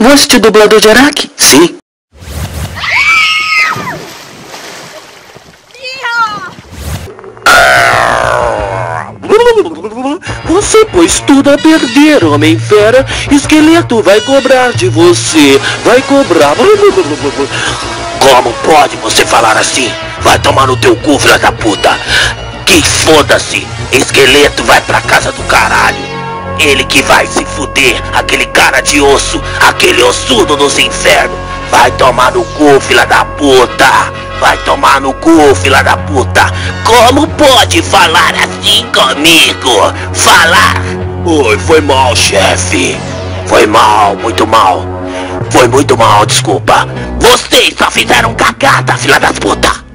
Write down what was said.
É o dublador de Araque? Sim. Você pôs tudo a perder, Homem-Fera. Esqueleto vai cobrar de você. Vai cobrar. Como pode você falar assim? Vai tomar no teu cu, filha da puta. Que foda-se. Esqueleto vai pra casa do caralho. Ele que vai se fuder, aquele cara de osso, aquele ossudo dos infernos. Vai tomar no cu, filha da puta. Vai tomar no cu, filha da puta. Como pode falar assim comigo? Falar? Oi, foi mal, chefe. Foi mal, muito mal. Foi muito mal, desculpa. Vocês só fizeram cagada, filha das puta.